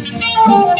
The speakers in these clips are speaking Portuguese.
Música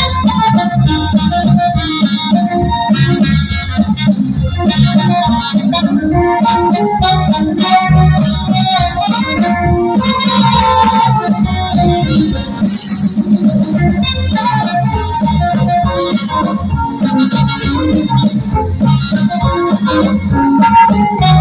嗯。